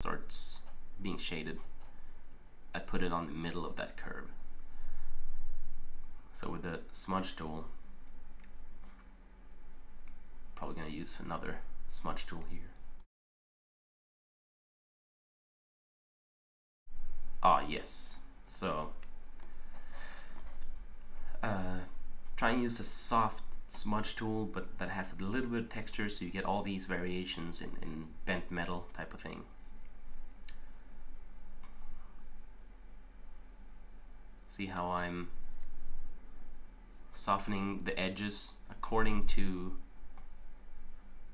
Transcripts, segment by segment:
starts being shaded, I put it on the middle of that curve. So with the smudge tool, probably going to use another smudge tool here. Ah, yes. So, uh, try and use a soft smudge tool, but that has a little bit of texture, so you get all these variations in, in bent metal type of thing. See how I'm softening the edges according to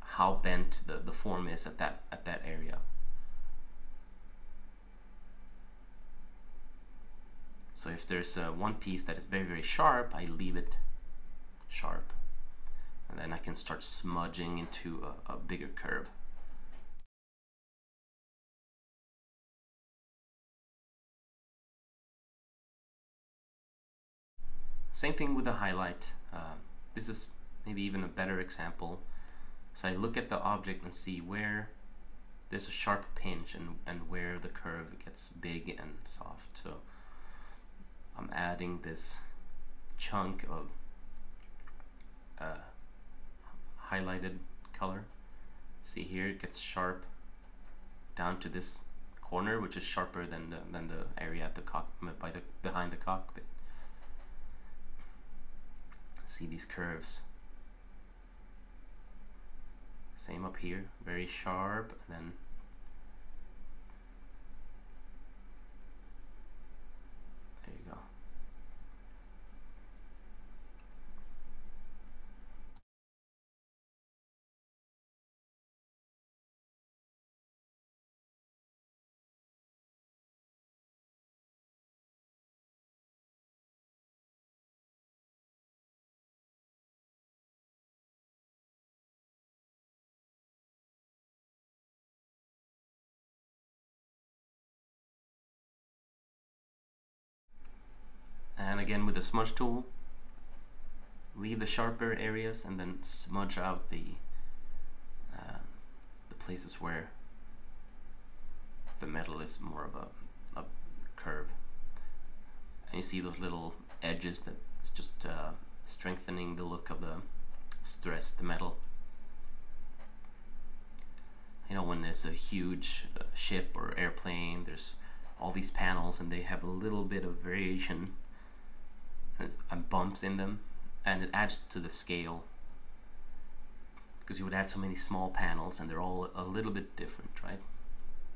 how bent the, the form is at that at that area. So if there's uh, one piece that is very very sharp, I leave it sharp. And then I can start smudging into a, a bigger curve. Same thing with the highlight. Uh, this is maybe even a better example. So I look at the object and see where there's a sharp pinch and, and where the curve gets big and soft. So I'm adding this chunk of uh, highlighted color. See here it gets sharp down to this corner which is sharper than the, than the area at the cockpit by the behind the cockpit see these curves. Same up here, very sharp, and then and again with the smudge tool leave the sharper areas and then smudge out the uh, the places where the metal is more of a, a curve. And you see those little edges that just uh, strengthening the look of the stress the metal. You know when there's a huge uh, ship or airplane there's all these panels and they have a little bit of variation and uh, bumps in them and it adds to the scale because you would add so many small panels and they're all a little bit different right